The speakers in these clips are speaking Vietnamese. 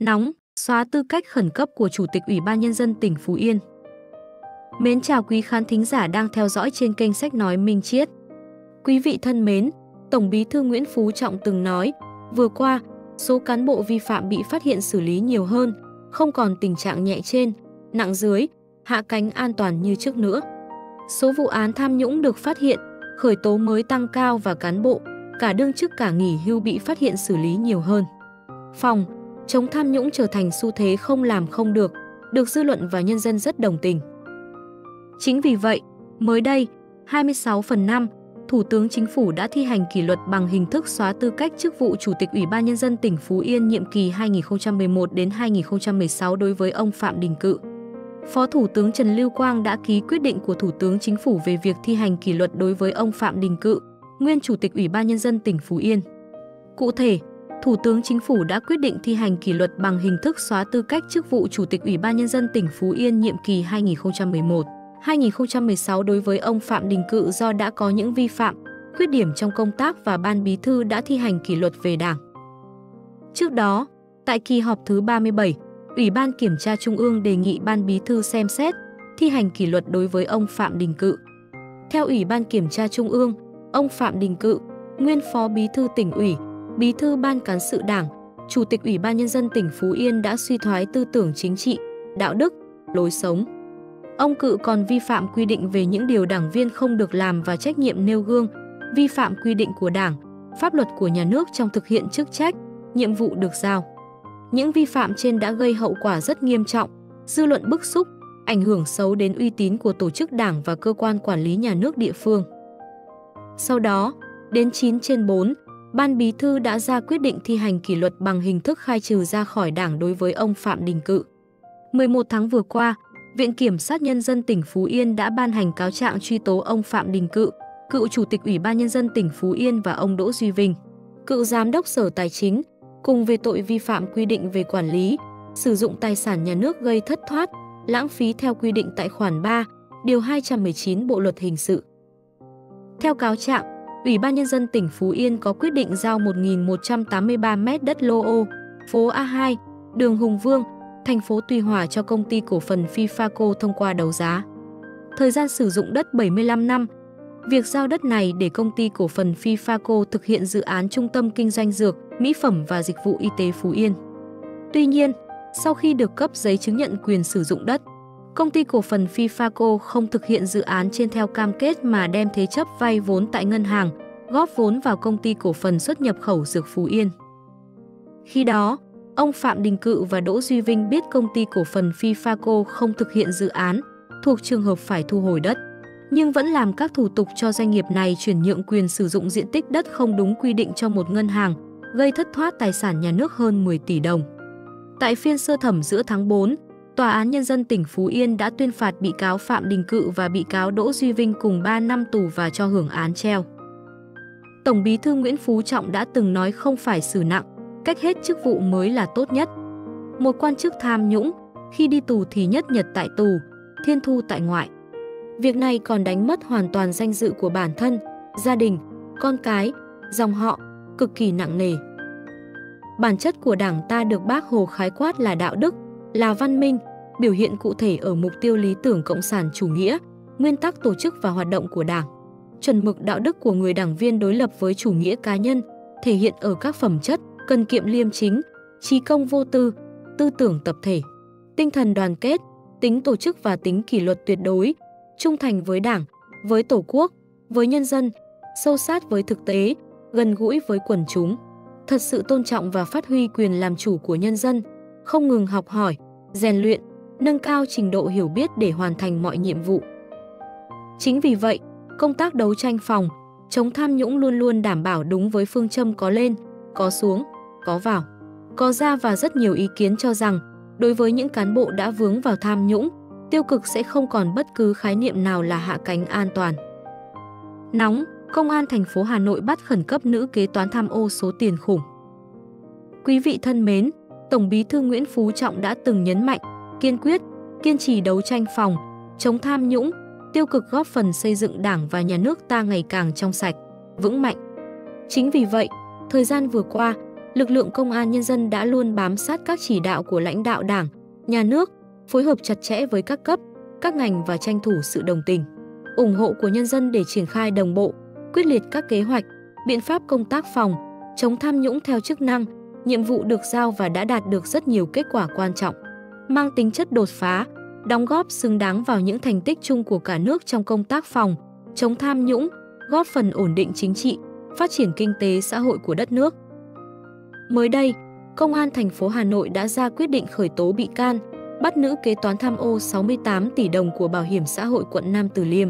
Nóng, xóa tư cách khẩn cấp của Chủ tịch Ủy ban Nhân dân tỉnh Phú Yên. Mến chào quý khán thính giả đang theo dõi trên kênh Sách Nói Minh Chiết. Quý vị thân mến, Tổng bí thư Nguyễn Phú Trọng từng nói, vừa qua, số cán bộ vi phạm bị phát hiện xử lý nhiều hơn, không còn tình trạng nhẹ trên, nặng dưới, hạ cánh an toàn như trước nữa. Số vụ án tham nhũng được phát hiện, khởi tố mới tăng cao và cán bộ, cả đương chức cả nghỉ hưu bị phát hiện xử lý nhiều hơn. Phòng, chống tham nhũng trở thành xu thế không làm không được, được dư luận và nhân dân rất đồng tình. Chính vì vậy, mới đây, 26 phần 5, Thủ tướng Chính phủ đã thi hành kỷ luật bằng hình thức xóa tư cách chức vụ Chủ tịch Ủy ban Nhân dân tỉnh Phú Yên nhiệm kỳ 2011 đến 2016 đối với ông Phạm Đình Cự. Phó Thủ tướng Trần Lưu Quang đã ký quyết định của Thủ tướng Chính phủ về việc thi hành kỷ luật đối với ông Phạm Đình Cự, nguyên Chủ tịch Ủy ban Nhân dân tỉnh Phú Yên. Cụ thể, Thủ tướng Chính phủ đã quyết định thi hành kỷ luật bằng hình thức xóa tư cách chức vụ Chủ tịch Ủy ban Nhân dân tỉnh Phú Yên nhiệm kỳ 2011-2016 đối với ông Phạm Đình Cự do đã có những vi phạm, khuyết điểm trong công tác và Ban Bí thư đã thi hành kỷ luật về Đảng. Trước đó, tại kỳ họp thứ 37, Ủy ban Kiểm tra Trung ương đề nghị Ban Bí thư xem xét, thi hành kỷ luật đối với ông Phạm Đình Cự. Theo Ủy ban Kiểm tra Trung ương, ông Phạm Đình Cự, nguyên Phó Bí thư tỉnh ủy, Bí thư Ban Cán sự Đảng, Chủ tịch Ủy ban Nhân dân tỉnh Phú Yên đã suy thoái tư tưởng chính trị, đạo đức, lối sống. Ông Cự còn vi phạm quy định về những điều đảng viên không được làm và trách nhiệm nêu gương, vi phạm quy định của Đảng, pháp luật của nhà nước trong thực hiện chức trách, nhiệm vụ được giao. Những vi phạm trên đã gây hậu quả rất nghiêm trọng, dư luận bức xúc, ảnh hưởng xấu đến uy tín của tổ chức đảng và cơ quan quản lý nhà nước địa phương. Sau đó, đến 9 trên 4, Ban Bí thư đã ra quyết định thi hành kỷ luật bằng hình thức khai trừ ra khỏi đảng đối với ông Phạm Đình Cự. 11 tháng vừa qua, Viện Kiểm sát Nhân dân tỉnh Phú Yên đã ban hành cáo trạng truy tố ông Phạm Đình Cự, cựu Chủ tịch Ủy ban Nhân dân tỉnh Phú Yên và ông Đỗ Duy Vinh, cựu Giám đốc Sở Tài chính, cùng về tội vi phạm quy định về quản lý, sử dụng tài sản nhà nước gây thất thoát, lãng phí theo quy định tại khoản 3, điều 219 Bộ Luật Hình sự. Theo cáo trạng, Ủy ban Nhân dân tỉnh Phú Yên có quyết định giao 1.183 mét đất lô ô, phố A2, đường Hùng Vương, thành phố Tuy Hòa cho công ty cổ phần Fifaco thông qua đấu giá. Thời gian sử dụng đất 75 năm. Việc giao đất này để công ty cổ phần Fifaco thực hiện dự án trung tâm kinh doanh dược, mỹ phẩm và dịch vụ y tế Phú Yên. Tuy nhiên, sau khi được cấp giấy chứng nhận quyền sử dụng đất, công ty cổ phần Fifaco không thực hiện dự án trên theo cam kết mà đem thế chấp vay vốn tại ngân hàng, góp vốn vào công ty cổ phần xuất nhập khẩu dược Phú Yên. Khi đó, ông Phạm Đình Cự và Đỗ Duy Vinh biết công ty cổ phần Fifaco không thực hiện dự án, thuộc trường hợp phải thu hồi đất, nhưng vẫn làm các thủ tục cho doanh nghiệp này chuyển nhượng quyền sử dụng diện tích đất không đúng quy định cho một ngân hàng, gây thất thoát tài sản nhà nước hơn 10 tỷ đồng. Tại phiên sơ thẩm giữa tháng 4, Tòa án Nhân dân tỉnh Phú Yên đã tuyên phạt bị cáo Phạm Đình Cự và bị cáo Đỗ Duy Vinh cùng 3 năm tù và cho hưởng án treo. Tổng bí thư Nguyễn Phú Trọng đã từng nói không phải xử nặng, cách hết chức vụ mới là tốt nhất. Một quan chức tham nhũng, khi đi tù thì nhất nhật tại tù, thiên thu tại ngoại. Việc này còn đánh mất hoàn toàn danh dự của bản thân, gia đình, con cái, dòng họ, cực kỳ nặng nề. Bản chất của đảng ta được bác Hồ khái quát là đạo đức, là văn minh, biểu hiện cụ thể ở mục tiêu lý tưởng cộng sản chủ nghĩa, nguyên tắc tổ chức và hoạt động của đảng. Chuẩn mực đạo đức của người đảng viên đối lập với chủ nghĩa cá nhân, thể hiện ở các phẩm chất, cần kiệm liêm chính, trí công vô tư, tư tưởng tập thể, tinh thần đoàn kết, tính tổ chức và tính kỷ luật tuyệt đối, trung thành với đảng, với tổ quốc, với nhân dân, sâu sát với thực tế, gần gũi với quần chúng, thật sự tôn trọng và phát huy quyền làm chủ của nhân dân, không ngừng học hỏi, rèn luyện, nâng cao trình độ hiểu biết để hoàn thành mọi nhiệm vụ. Chính vì vậy, công tác đấu tranh phòng, chống tham nhũng luôn luôn đảm bảo đúng với phương châm có lên, có xuống, có vào, có ra và rất nhiều ý kiến cho rằng đối với những cán bộ đã vướng vào tham nhũng, tiêu cực sẽ không còn bất cứ khái niệm nào là hạ cánh an toàn. Nóng, Công an thành phố Hà Nội bắt khẩn cấp nữ kế toán tham ô số tiền khủng. Quý vị thân mến, Tổng Bí thư Nguyễn Phú Trọng đã từng nhấn mạnh, kiên quyết, kiên trì đấu tranh phòng, chống tham nhũng, tiêu cực góp phần xây dựng Đảng và nhà nước ta ngày càng trong sạch, vững mạnh. Chính vì vậy, thời gian vừa qua, lực lượng công an nhân dân đã luôn bám sát các chỉ đạo của lãnh đạo Đảng, nhà nước, phối hợp chặt chẽ với các cấp, các ngành và tranh thủ sự đồng tình, ủng hộ của nhân dân để triển khai đồng bộ, quyết liệt các kế hoạch, biện pháp công tác phòng, chống tham nhũng theo chức năng, nhiệm vụ được giao và đã đạt được rất nhiều kết quả quan trọng, mang tính chất đột phá, đóng góp xứng đáng vào những thành tích chung của cả nước trong công tác phòng, chống tham nhũng, góp phần ổn định chính trị, phát triển kinh tế xã hội của đất nước. Mới đây, Công an thành phố Hà Nội đã ra quyết định khởi tố bị can, bắt nữ kế toán tham ô 68 tỷ đồng của Bảo hiểm xã hội quận Nam Từ Liêm.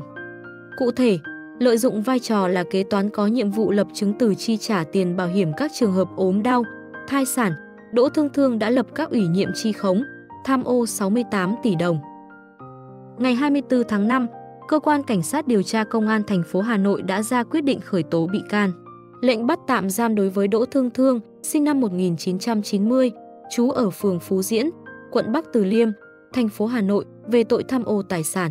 Cụ thể, lợi dụng vai trò là kế toán có nhiệm vụ lập chứng từ chi trả tiền bảo hiểm các trường hợp ốm đau, thai sản, Đỗ Thương Thương đã lập các ủy nhiệm chi khống, tham ô 68 tỷ đồng. Ngày 24 tháng 5, cơ quan cảnh sát điều tra công an thành phố Hà Nội đã ra quyết định khởi tố bị can, lệnh bắt tạm giam đối với Đỗ Thương Thương, sinh năm 1990, trú ở phường Phú Diễn, quận Bắc Từ Liêm, thành phố Hà Nội về tội tham ô tài sản.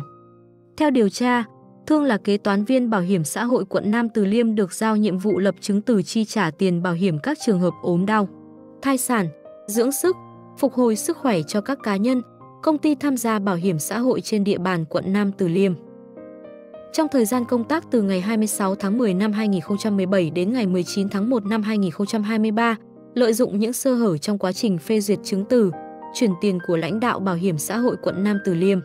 Theo điều tra, Thương là kế toán viên bảo hiểm xã hội quận Nam Từ Liêm được giao nhiệm vụ lập chứng từ chi trả tiền bảo hiểm các trường hợp ốm đau, thai sản, dưỡng sức, phục hồi sức khỏe cho các cá nhân, công ty tham gia bảo hiểm xã hội trên địa bàn quận Nam Từ Liêm. Trong thời gian công tác từ ngày 26 tháng 10 năm 2017 đến ngày 19 tháng 1 năm 2023, lợi dụng những sơ hở trong quá trình phê duyệt chứng từ, chuyển tiền của lãnh đạo Bảo hiểm xã hội quận Nam Từ Liêm,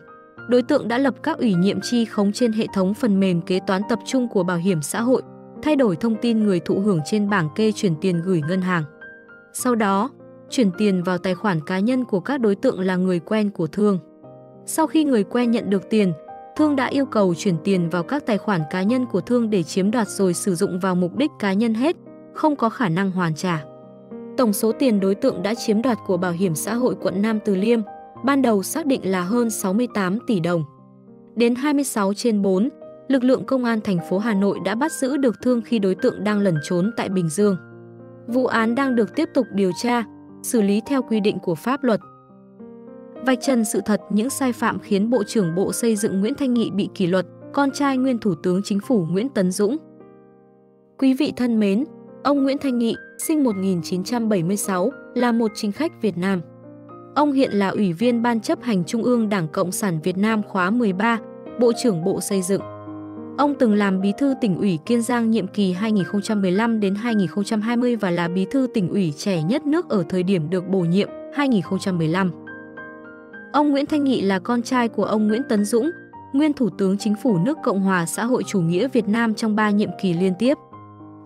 đối tượng đã lập các ủy nhiệm chi khống trên hệ thống phần mềm kế toán tập trung của Bảo hiểm xã hội, thay đổi thông tin người thụ hưởng trên bảng kê chuyển tiền gửi ngân hàng. Sau đó, chuyển tiền vào tài khoản cá nhân của các đối tượng là người quen của Thương. Sau khi người quen nhận được tiền, Thương đã yêu cầu chuyển tiền vào các tài khoản cá nhân của Thương để chiếm đoạt rồi sử dụng vào mục đích cá nhân hết, không có khả năng hoàn trả. Tổng số tiền đối tượng đã chiếm đoạt của Bảo hiểm xã hội quận Nam Từ Liêm ban đầu xác định là hơn 68 tỷ đồng. Đến 26 trên 4, lực lượng công an thành phố Hà Nội đã bắt giữ được Thương khi đối tượng đang lẩn trốn tại Bình Dương. Vụ án đang được tiếp tục điều tra, xử lý theo quy định của pháp luật. Vạch trần sự thật những sai phạm khiến Bộ trưởng Bộ Xây dựng Nguyễn Thanh Nghị bị kỷ luật, con trai nguyên Thủ tướng Chính phủ Nguyễn Tấn Dũng. Quý vị thân mến, ông Nguyễn Thanh Nghị, sinh 1976, là một chính khách Việt Nam. Ông hiện là Ủy viên Ban chấp hành Trung ương Đảng Cộng sản Việt Nam khóa 13, Bộ trưởng Bộ Xây dựng. Ông từng làm bí thư tỉnh ủy Kiên Giang nhiệm kỳ 2015 đến 2020 và là bí thư tỉnh ủy trẻ nhất nước ở thời điểm được bổ nhiệm 2015. Ông Nguyễn Thanh Nghị là con trai của ông Nguyễn Tấn Dũng, nguyên Thủ tướng Chính phủ nước Cộng hòa xã hội chủ nghĩa Việt Nam trong 3 nhiệm kỳ liên tiếp.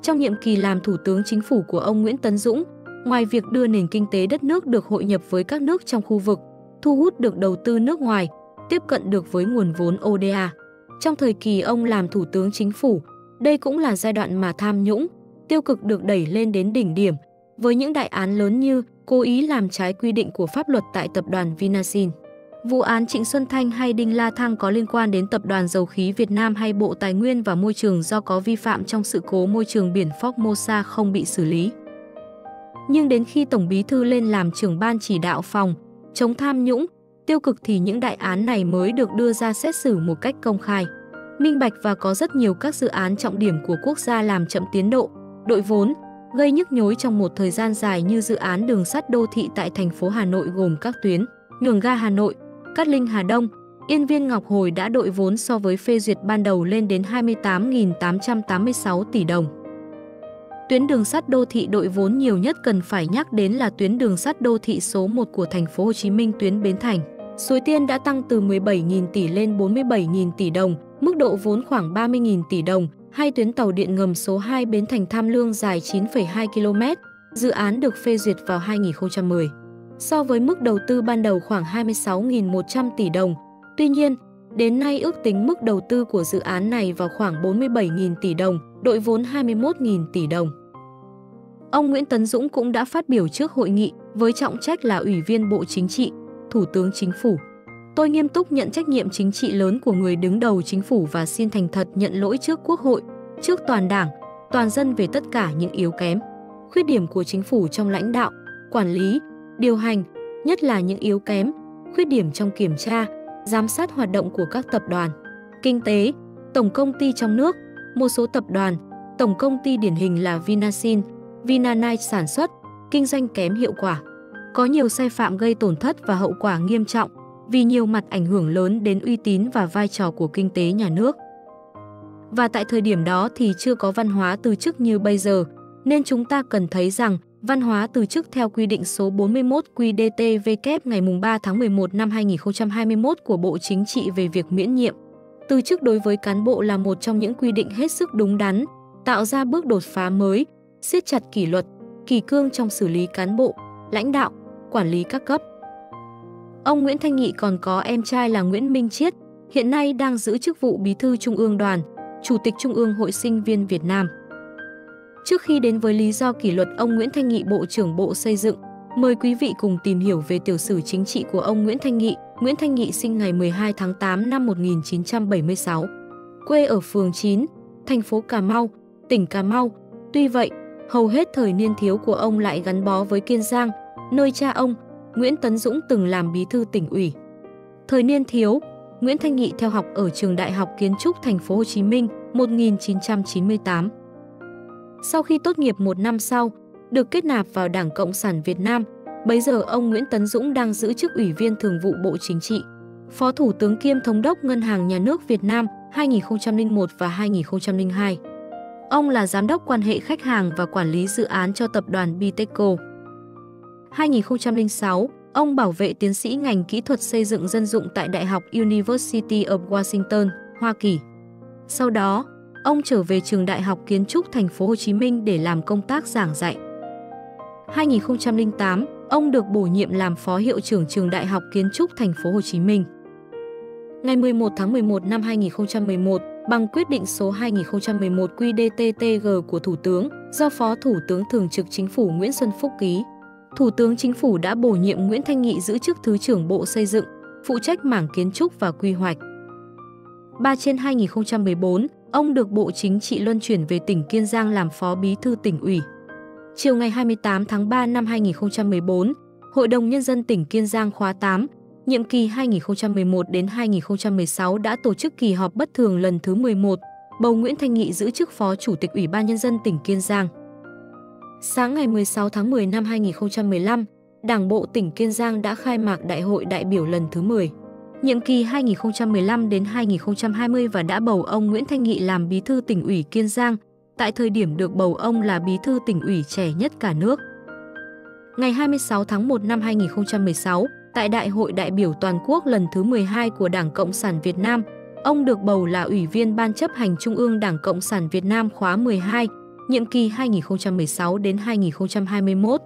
Trong nhiệm kỳ làm Thủ tướng Chính phủ của ông Nguyễn Tấn Dũng, ngoài việc đưa nền kinh tế đất nước được hội nhập với các nước trong khu vực, thu hút được đầu tư nước ngoài, tiếp cận được với nguồn vốn ODA. Trong thời kỳ ông làm Thủ tướng Chính phủ, đây cũng là giai đoạn mà tham nhũng, tiêu cực được đẩy lên đến đỉnh điểm, với những đại án lớn như cố ý làm trái quy định của pháp luật tại tập đoàn Vinasin. Vụ án Trịnh Xuân Thanh hay Đinh La Thăng có liên quan đến Tập đoàn Dầu khí Việt Nam hay Bộ Tài nguyên và Môi trường do có vi phạm trong sự cố môi trường biển Formosa không bị xử lý. Nhưng đến khi Tổng Bí Thư lên làm trưởng ban chỉ đạo phòng, chống tham nhũng, tiêu cực thì những đại án này mới được đưa ra xét xử một cách công khai. Minh bạch và có rất nhiều các dự án trọng điểm của quốc gia làm chậm tiến độ, đội vốn, gây nhức nhối trong một thời gian dài như dự án đường sắt đô thị tại thành phố Hà Nội gồm các tuyến Nhường ga Hà Nội, Cát Linh Hà Đông, Yên Viên Ngọc Hồi đã đội vốn so với phê duyệt ban đầu lên đến 28.886 tỷ đồng. Tuyến đường sắt đô thị đội vốn nhiều nhất cần phải nhắc đến là tuyến đường sắt đô thị số 1 của thành phố Hồ Chí Minh tuyến Bến Thành. Suối Tiên đã tăng từ 17.000 tỷ lên 47.000 tỷ đồng, mức độ vốn khoảng 30.000 tỷ đồng, hai tuyến tàu điện ngầm số 2 Bến Thành Tham Lương dài 9,2 km, dự án được phê duyệt vào 2010. So với mức đầu tư ban đầu khoảng 26.100 tỷ đồng, tuy nhiên, đến nay ước tính mức đầu tư của dự án này vào khoảng 47.000 tỷ đồng, đội vốn 21.000 tỷ đồng. Ông Nguyễn Tấn Dũng cũng đã phát biểu trước hội nghị với trọng trách là Ủy viên Bộ Chính trị, Thủ tướng Chính phủ. Tôi nghiêm túc nhận trách nhiệm chính trị lớn của người đứng đầu chính phủ và xin thành thật nhận lỗi trước Quốc hội, trước toàn đảng, toàn dân về tất cả những yếu kém, khuyết điểm của chính phủ trong lãnh đạo, quản lý, điều hành, nhất là những yếu kém, khuyết điểm trong kiểm tra, giám sát hoạt động của các tập đoàn, kinh tế, tổng công ty trong nước, một số tập đoàn, tổng công ty điển hình là Vinasin, Vinanite sản xuất, kinh doanh kém hiệu quả. Có nhiều sai phạm gây tổn thất và hậu quả nghiêm trọng, vì nhiều mặt ảnh hưởng lớn đến uy tín và vai trò của kinh tế nhà nước. Và tại thời điểm đó thì chưa có văn hóa từ chức như bây giờ, nên chúng ta cần thấy rằng văn hóa từ chức theo quy định số 41 QĐTVK ngày 3 tháng 11 năm 2021 của Bộ Chính trị về việc miễn nhiệm. Từ chức đối với cán bộ là một trong những quy định hết sức đúng đắn, tạo ra bước đột phá mới, siết chặt kỷ luật, kỳ cương trong xử lý cán bộ, lãnh đạo, quản lý các cấp. Ông Nguyễn Thanh Nghị còn có em trai là Nguyễn Minh Chiết, hiện nay đang giữ chức vụ Bí thư Trung ương Đoàn, Chủ tịch Trung ương Hội Sinh viên Việt Nam. Trước khi đến với lý do kỷ luật ông Nguyễn Thanh Nghị Bộ trưởng Bộ Xây dựng, mời quý vị cùng tìm hiểu về tiểu sử chính trị của ông Nguyễn Thanh Nghị. Nguyễn Thanh Nghị sinh ngày 12 tháng 8 năm 1976. Quê ở phường 9, thành phố Cà Mau, tỉnh Cà Mau. Tuy vậy, hầu hết thời niên thiếu của ông lại gắn bó với Kiên Giang, nơi cha ông, Nguyễn Tấn Dũng từng làm bí thư tỉnh ủy. Thời niên thiếu, Nguyễn Thanh Nghị theo học ở trường Đại học Kiến trúc Thành phố Hồ Chí Minh 1998. Sau khi tốt nghiệp một năm sau, được kết nạp vào Đảng Cộng sản Việt Nam, bấy giờ ông Nguyễn Tấn Dũng đang giữ chức Ủy viên Thường vụ Bộ Chính trị, Phó Thủ tướng kiêm Thống đốc Ngân hàng Nhà nước Việt Nam 2001 và 2002. Ông là Giám đốc quan hệ khách hàng và quản lý dự án cho tập đoàn Biteco. 2006, ông bảo vệ tiến sĩ ngành kỹ thuật xây dựng dân dụng tại Đại học University of Washington, Hoa Kỳ. Sau đó, ông trở về trường Đại học Kiến trúc Thành phố Hồ Chí Minh để làm công tác giảng dạy. 2008, ông được bổ nhiệm làm phó hiệu trưởng trường Đại học Kiến trúc Thành phố Hồ Chí Minh. Ngày 11 tháng 11 năm 2011, bằng quyết định số 2011 QĐ-TTG của Thủ tướng do Phó Thủ tướng Thường trực Chính phủ Nguyễn Xuân Phúc ký, Thủ tướng Chính phủ đã bổ nhiệm Nguyễn Thanh Nghị giữ chức Thứ trưởng Bộ Xây dựng, phụ trách mảng kiến trúc và quy hoạch. 3 trên 2014, ông được Bộ Chính trị luân chuyển về tỉnh Kiên Giang làm Phó Bí thư tỉnh ủy. Chiều ngày 28 tháng 3 năm 2014, Hội đồng Nhân dân tỉnh Kiên Giang khóa 8, nhiệm kỳ 2011 đến 2016 đã tổ chức kỳ họp bất thường lần thứ 11, bầu Nguyễn Thanh Nghị giữ chức Phó Chủ tịch Ủy ban Nhân dân tỉnh Kiên Giang. Sáng ngày 16 tháng 10 năm 2015, Đảng bộ tỉnh Kiên Giang đã khai mạc Đại hội đại biểu lần thứ 10, nhiệm kỳ 2015 đến 2020 và đã bầu ông Nguyễn Thanh Nghị làm bí thư tỉnh ủy Kiên Giang, tại thời điểm được bầu ông là bí thư tỉnh ủy trẻ nhất cả nước. Ngày 26 tháng 1 năm 2016, tại Đại hội đại biểu toàn quốc lần thứ 12 của Đảng Cộng sản Việt Nam, ông được bầu là Ủy viên Ban chấp hành Trung ương Đảng Cộng sản Việt Nam khóa 12, nhiệm kỳ 2016 đến 2021.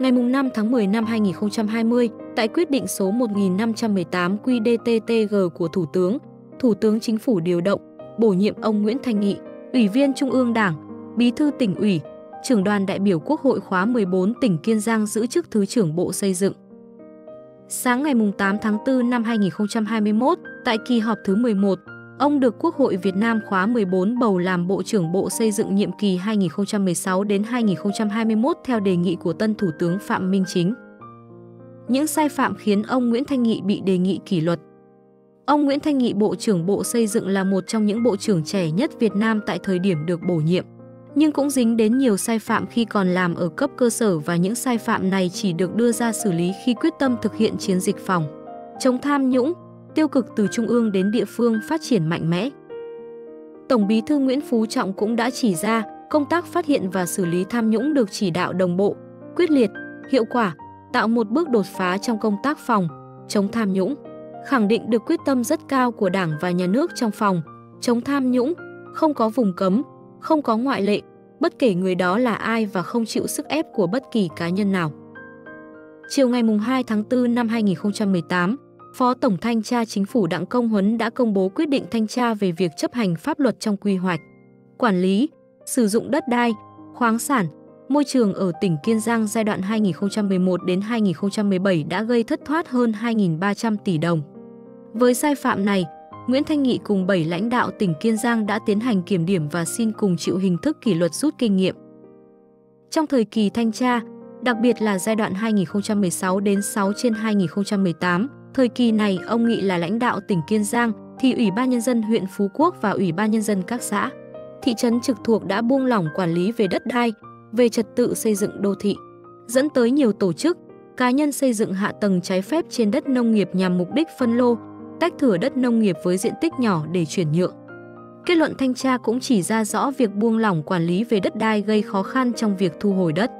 Ngày 5 tháng 10 năm 2020, tại quyết định số 1518 QĐTTG của Thủ tướng, Thủ tướng Chính phủ điều động, bổ nhiệm ông Nguyễn Thanh Nghị, Ủy viên Trung ương Đảng, Bí thư tỉnh ủy, trưởng đoàn đại biểu Quốc hội khóa 14 tỉnh Kiên Giang giữ chức Thứ trưởng Bộ Xây dựng. Sáng ngày 8 tháng 4 năm 2021, tại kỳ họp thứ 11, ông được Quốc hội Việt Nam khóa 14 bầu làm Bộ trưởng Bộ Xây dựng nhiệm kỳ 2016 đến 2021 theo đề nghị của tân Thủ tướng Phạm Minh Chính. Những sai phạm khiến ông Nguyễn Thanh Nghị bị đề nghị kỷ luật. Ông Nguyễn Thanh Nghị Bộ trưởng Bộ Xây dựng là một trong những bộ trưởng trẻ nhất Việt Nam tại thời điểm được bổ nhiệm nhưng cũng dính đến nhiều sai phạm khi còn làm ở cấp cơ sở và những sai phạm này chỉ được đưa ra xử lý khi quyết tâm thực hiện chiến dịch phòng chống tham nhũng, tiêu cực từ trung ương đến địa phương phát triển mạnh mẽ. Tổng Bí thư Nguyễn Phú Trọng cũng đã chỉ ra công tác phát hiện và xử lý tham nhũng được chỉ đạo đồng bộ, quyết liệt, hiệu quả, tạo một bước đột phá trong công tác phòng chống tham nhũng, khẳng định được quyết tâm rất cao của Đảng và Nhà nước trong phòng chống tham nhũng, không có vùng cấm, không có ngoại lệ, bất kể người đó là ai và không chịu sức ép của bất kỳ cá nhân nào. Chiều ngày 2 tháng 4 năm 2018, Phó Tổng Thanh tra Chính phủ Đặng Công Huấn đã công bố quyết định thanh tra về việc chấp hành pháp luật trong quy hoạch, quản lý, sử dụng đất đai, khoáng sản, môi trường ở tỉnh Kiên Giang giai đoạn 2011 đến 2017 đã gây thất thoát hơn 2.300 tỷ đồng. Với sai phạm này, Nguyễn Thanh Nghị cùng 7 lãnh đạo tỉnh Kiên Giang đã tiến hành kiểm điểm và xin cùng chịu hình thức kỷ luật rút kinh nghiệm. Trong thời kỳ thanh tra, đặc biệt là giai đoạn 2016 đến 6 trên 2018, thời kỳ này ông Nghị là lãnh đạo tỉnh Kiên Giang, thì Ủy ban Nhân dân huyện Phú Quốc và Ủy ban Nhân dân các xã, thị trấn trực thuộc đã buông lỏng quản lý về đất đai, về trật tự xây dựng đô thị, dẫn tới nhiều tổ chức, cá nhân xây dựng hạ tầng trái phép trên đất nông nghiệp nhằm mục đích phân lô, tách thửa đất nông nghiệp với diện tích nhỏ để chuyển nhượng. Kết luận thanh tra cũng chỉ ra rõ việc buông lỏng quản lý về đất đai gây khó khăn trong việc thu hồi đất,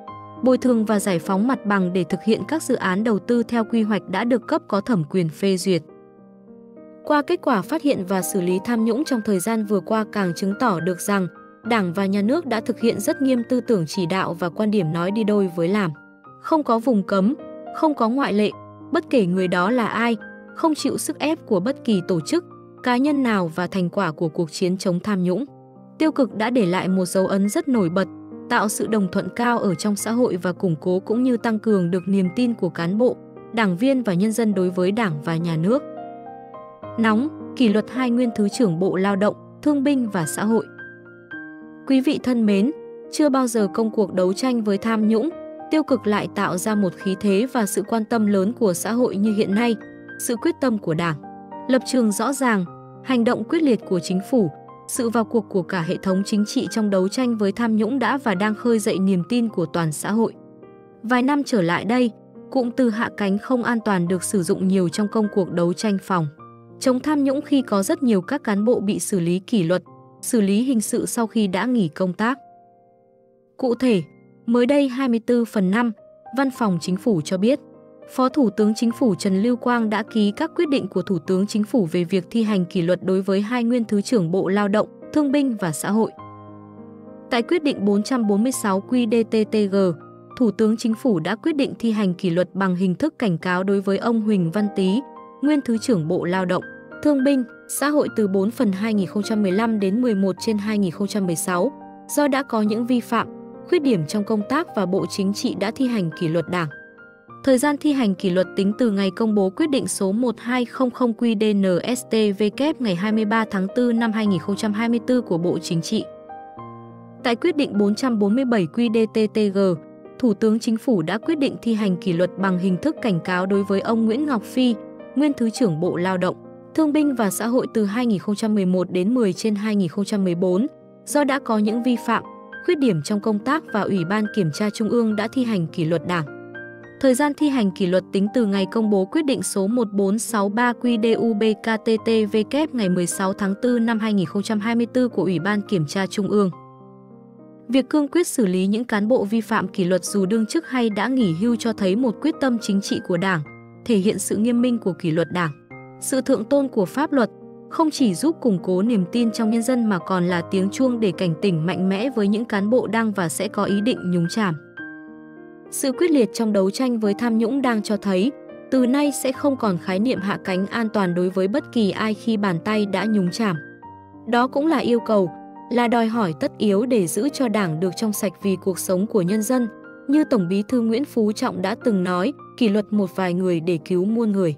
bồi thường và giải phóng mặt bằng để thực hiện các dự án đầu tư theo quy hoạch đã được cấp có thẩm quyền phê duyệt. Qua kết quả phát hiện và xử lý tham nhũng trong thời gian vừa qua càng chứng tỏ được rằng Đảng và Nhà nước đã thực hiện rất nghiêm tư tưởng chỉ đạo và quan điểm nói đi đôi với làm. Không có vùng cấm, không có ngoại lệ, bất kể người đó là ai, không chịu sức ép của bất kỳ tổ chức, cá nhân nào và thành quả của cuộc chiến chống tham nhũng. Tiêu cực đã để lại một dấu ấn rất nổi bật, tạo sự đồng thuận cao ở trong xã hội và củng cố cũng như tăng cường được niềm tin của cán bộ, đảng viên và nhân dân đối với Đảng và Nhà nước. Nóng, kỷ luật hai nguyên Thứ trưởng Bộ Lao động, Thương binh và Xã hội. Quý vị thân mến, chưa bao giờ công cuộc đấu tranh với tham nhũng, tiêu cực lại tạo ra một khí thế và sự quan tâm lớn của xã hội như hiện nay, sự quyết tâm của Đảng, lập trường rõ ràng, hành động quyết liệt của chính phủ, sự vào cuộc của cả hệ thống chính trị trong đấu tranh với tham nhũng đã và đang khơi dậy niềm tin của toàn xã hội. Vài năm trở lại đây, cụm từ hạ cánh không an toàn được sử dụng nhiều trong công cuộc đấu tranh phòng chống tham nhũng khi có rất nhiều các cán bộ bị xử lý kỷ luật, xử lý hình sự sau khi đã nghỉ công tác. Cụ thể, mới đây 24 phần 5, Văn phòng Chính phủ cho biết, Phó Thủ tướng Chính phủ Trần Lưu Quang đã ký các quyết định của Thủ tướng Chính phủ về việc thi hành kỷ luật đối với hai nguyên Thứ trưởng Bộ Lao động, Thương binh và Xã hội. Tại quyết định 446 QĐTTG, Thủ tướng Chính phủ đã quyết định thi hành kỷ luật bằng hình thức cảnh cáo đối với ông Huỳnh Văn Tý, nguyên Thứ trưởng Bộ Lao động, Thương binh, Xã hội từ 4 phần 2015 đến 11 trên 2016, do đã có những vi phạm, khuyết điểm trong công tác và Bộ Chính trị đã thi hành kỷ luật Đảng. Thời gian thi hành kỷ luật tính từ ngày công bố quyết định số 1200 QĐ-NST-VK ngày 23 tháng 4 năm 2024 của Bộ Chính trị. Tại quyết định 447 QĐ-TTG, Thủ tướng Chính phủ đã quyết định thi hành kỷ luật bằng hình thức cảnh cáo đối với ông Nguyễn Ngọc Phi, nguyên Thứ trưởng Bộ Lao động, Thương binh và Xã hội từ 2011 đến 10 trên 2014, do đã có những vi phạm, khuyết điểm trong công tác và Ủy ban Kiểm tra Trung ương đã thi hành kỷ luật Đảng. Thời gian thi hành kỷ luật tính từ ngày công bố quyết định số 1463 QĐUBKTTVK ngày 16 tháng 4 năm 2024 của Ủy ban Kiểm tra Trung ương. Việc cương quyết xử lý những cán bộ vi phạm kỷ luật dù đương chức hay đã nghỉ hưu cho thấy một quyết tâm chính trị của Đảng, thể hiện sự nghiêm minh của kỷ luật Đảng. Sự thượng tôn của pháp luật không chỉ giúp củng cố niềm tin trong nhân dân mà còn là tiếng chuông để cảnh tỉnh mạnh mẽ với những cán bộ đang và sẽ có ý định nhúng chàm. Sự quyết liệt trong đấu tranh với tham nhũng đang cho thấy, từ nay sẽ không còn khái niệm hạ cánh an toàn đối với bất kỳ ai khi bàn tay đã nhúng chạm. Đó cũng là yêu cầu, là đòi hỏi tất yếu để giữ cho Đảng được trong sạch vì cuộc sống của nhân dân, như Tổng bí thư Nguyễn Phú Trọng đã từng nói, kỷ luật một vài người để cứu muôn người.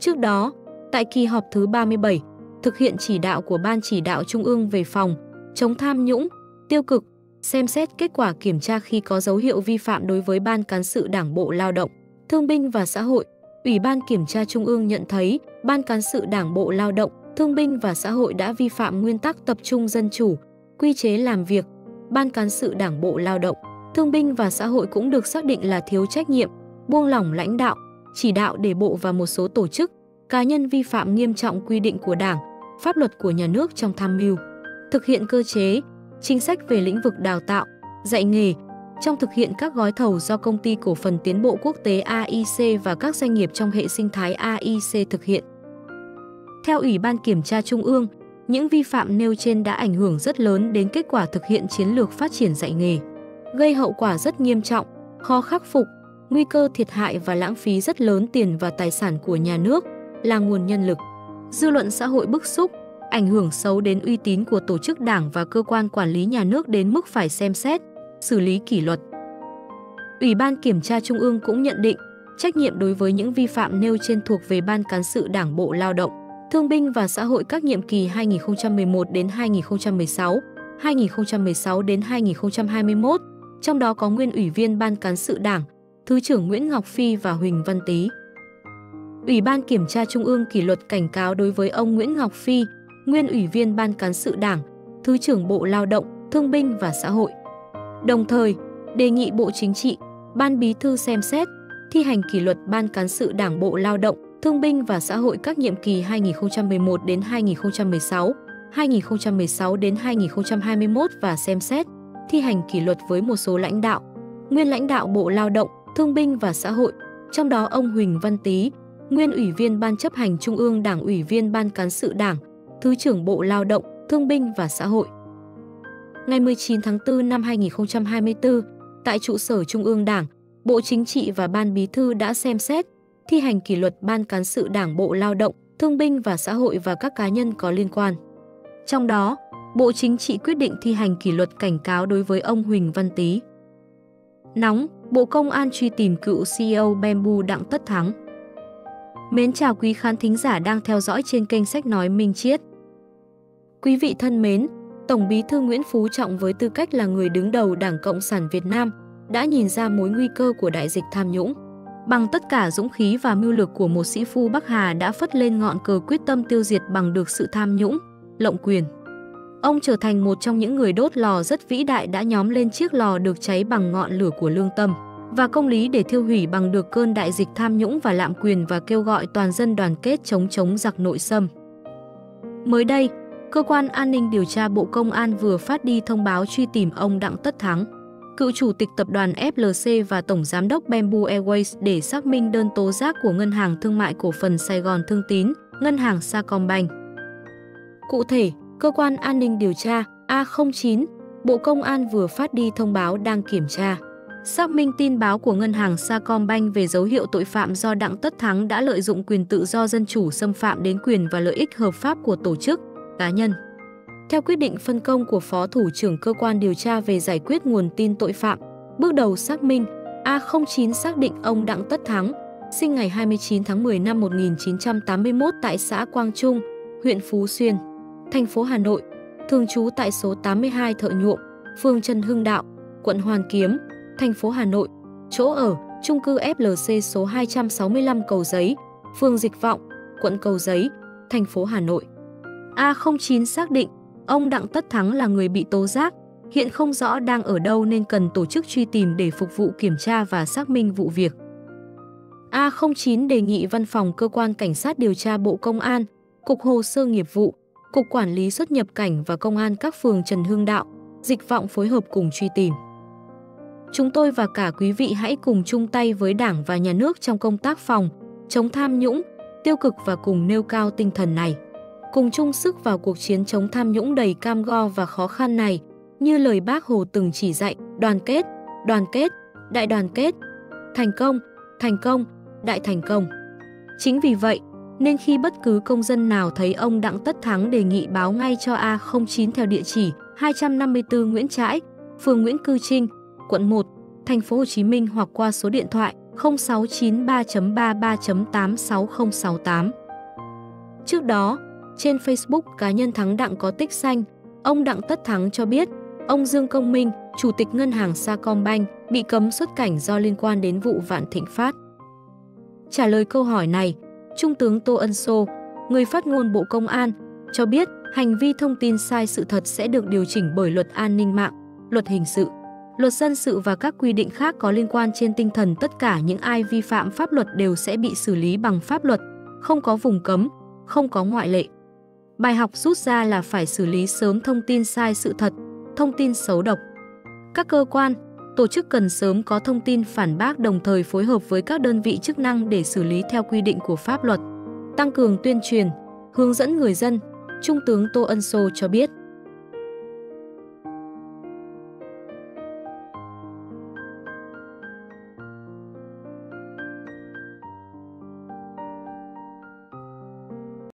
Trước đó, tại kỳ họp thứ 37, thực hiện chỉ đạo của Ban chỉ đạo Trung ương về phòng, chống tham nhũng, tiêu cực, xem xét kết quả kiểm tra khi có dấu hiệu vi phạm đối với Ban Cán sự Đảng Bộ Lao động, Thương binh và Xã hội, Ủy ban Kiểm tra Trung ương nhận thấy Ban Cán sự Đảng Bộ Lao động, Thương binh và Xã hội đã vi phạm nguyên tắc tập trung dân chủ, quy chế làm việc. Ban Cán sự Đảng Bộ Lao động, Thương binh và Xã hội cũng được xác định là thiếu trách nhiệm, buông lỏng lãnh đạo, chỉ đạo để Bộ và một số tổ chức, cá nhân vi phạm nghiêm trọng quy định của Đảng, pháp luật của nhà nước trong tham mưu, thực hiện cơ chế, chính sách về lĩnh vực đào tạo, dạy nghề, trong thực hiện các gói thầu do Công ty Cổ phần Tiến bộ Quốc tế AIC và các doanh nghiệp trong hệ sinh thái AIC thực hiện. Theo Ủy ban Kiểm tra Trung ương, những vi phạm nêu trên đã ảnh hưởng rất lớn đến kết quả thực hiện chiến lược phát triển dạy nghề, gây hậu quả rất nghiêm trọng, khó khắc phục, nguy cơ thiệt hại và lãng phí rất lớn tiền và tài sản của nhà nước, là nguồn nhân lực. Dư luận xã hội bức xúc, ảnh hưởng xấu đến uy tín của tổ chức đảng và cơ quan quản lý nhà nước đến mức phải xem xét, xử lý kỷ luật. Ủy ban Kiểm tra Trung ương cũng nhận định, trách nhiệm đối với những vi phạm nêu trên thuộc về Ban Cán sự Đảng Bộ Lao động, Thương binh và Xã hội các nhiệm kỳ 2011 đến 2016, 2016 đến 2021, trong đó có nguyên ủy viên Ban Cán sự Đảng, Thứ trưởng Nguyễn Ngọc Phi và Huỳnh Văn Tý. Ủy ban Kiểm tra Trung ương kỷ luật cảnh cáo đối với ông Nguyễn Ngọc Phi, nguyên ủy viên Ban Cán sự Đảng, Thứ trưởng Bộ Lao động, Thương binh và Xã hội. Đồng thời, đề nghị Bộ Chính trị, Ban Bí thư xem xét, thi hành kỷ luật Ban Cán sự Đảng Bộ Lao động, Thương binh và Xã hội các nhiệm kỳ 2011 đến 2016, 2016 đến 2021 và xem xét, thi hành kỷ luật với một số lãnh đạo, nguyên lãnh đạo Bộ Lao động, Thương binh và Xã hội, trong đó ông Huỳnh Văn Tý, nguyên Ủy viên Ban chấp hành Trung ương Đảng Ủy viên Ban Cán sự Đảng, Thứ trưởng Bộ Lao động, Thương binh và Xã hội. Ngày 19 tháng 4 năm 2024, tại trụ sở Trung ương Đảng, Bộ Chính trị và Ban Bí thư đã xem xét, thi hành kỷ luật Ban Cán sự Đảng Bộ Lao động, Thương binh và Xã hội và các cá nhân có liên quan. Trong đó, Bộ Chính trị quyết định thi hành kỷ luật cảnh cáo đối với ông Huỳnh Văn Tý. Nóng, Bộ Công an truy tìm cựu CEO Bamboo Đặng Tất Thắng. Mến chào quý khán thính giả đang theo dõi trên kênh Sách Nói Minh Chiết. Quý vị thân mến, Tổng bí thư Nguyễn Phú Trọng với tư cách là người đứng đầu Đảng Cộng sản Việt Nam đã nhìn ra mối nguy cơ của đại dịch tham nhũng. Bằng tất cả dũng khí và mưu lược của một sĩ phu Bắc Hà đã phất lên ngọn cờ quyết tâm tiêu diệt bằng được sự tham nhũng, lộng quyền. Ông trở thành một trong những người đốt lò rất vĩ đại đã nhóm lên chiếc lò được cháy bằng ngọn lửa của lương tâm và công lý để thiêu hủy bằng được cơn đại dịch tham nhũng và lạm quyền và kêu gọi toàn dân đoàn kết chống chống giặc nội xâm. Mới đây, Cơ quan An ninh Điều tra Bộ Công an vừa phát đi thông báo truy tìm ông Đặng Tất Thắng, cựu chủ tịch tập đoàn FLC và tổng giám đốc Bamboo Airways để xác minh đơn tố giác của Ngân hàng Thương mại Cổ phần Sài Gòn Thương Tín, Ngân hàng Sacombank. Cụ thể, Cơ quan An ninh Điều tra A09, Bộ Công an vừa phát đi thông báo đang kiểm tra. Xác minh tin báo của ngân hàng Sacombank về dấu hiệu tội phạm do Đặng Tất Thắng đã lợi dụng quyền tự do dân chủ xâm phạm đến quyền và lợi ích hợp pháp của tổ chức, cá nhân. Theo quyết định phân công của Phó Thủ trưởng Cơ quan điều tra về giải quyết nguồn tin tội phạm, bước đầu xác minh, A09 xác định ông Đặng Tất Thắng, sinh ngày 29 tháng 10 năm 1981 tại xã Quang Trung, huyện Phú Xuyên, thành phố Hà Nội, thường trú tại số 82 Thợ Nhuộm, phường Trần Hưng Đạo, quận Hoàn Kiếm, thành phố Hà Nội, chỗ ở, trung cư FLC số 265 Cầu Giấy, phường Dịch Vọng, quận Cầu Giấy, thành phố Hà Nội. A09 xác định ông Đặng Tất Thắng là người bị tố giác, hiện không rõ đang ở đâu nên cần tổ chức truy tìm để phục vụ kiểm tra và xác minh vụ việc. A09 đề nghị Văn phòng Cơ quan Cảnh sát điều tra Bộ Công an, Cục Hồ sơ nghiệp vụ, Cục Quản lý xuất nhập cảnh và Công an các phường Trần Hưng Đạo, Dịch vọng phối hợp cùng truy tìm. Chúng tôi và cả quý vị hãy cùng chung tay với Đảng và Nhà nước trong công tác phòng, chống tham nhũng, tiêu cực và cùng nêu cao tinh thần này cùng chung sức vào cuộc chiến chống tham nhũng đầy cam go và khó khăn này, như lời bác Hồ từng chỉ dạy, đoàn kết, đoàn kết, đại đoàn kết, thành công, thành công, đại thành công. Chính vì vậy, nên khi bất cứ công dân nào thấy ông Đặng Tất Thắng đề nghị báo ngay cho A09 theo địa chỉ 254 Nguyễn Trãi, phường Nguyễn Cư Trinh, quận 1, thành phố Hồ Chí Minh hoặc qua số điện thoại 0693.33.86068. Trước đó, trên Facebook cá nhân Thắng Đặng có tích xanh, ông Đặng Tất Thắng cho biết, ông Dương Công Minh, Chủ tịch Ngân hàng Sacombank, bị cấm xuất cảnh do liên quan đến vụ Vạn Thịnh Phát. Trả lời câu hỏi này, Trung tướng Tô Ân Sô, người phát ngôn Bộ Công an, cho biết hành vi thông tin sai sự thật sẽ được điều chỉnh bởi luật an ninh mạng, luật hình sự, luật dân sự và các quy định khác có liên quan trên tinh thần tất cả những ai vi phạm pháp luật đều sẽ bị xử lý bằng pháp luật, không có vùng cấm, không có ngoại lệ. Bài học rút ra là phải xử lý sớm thông tin sai sự thật, thông tin xấu độc. Các cơ quan, tổ chức cần sớm có thông tin phản bác đồng thời phối hợp với các đơn vị chức năng để xử lý theo quy định của pháp luật. Tăng cường tuyên truyền, hướng dẫn người dân, Trung tướng Tô Ân Sô cho biết.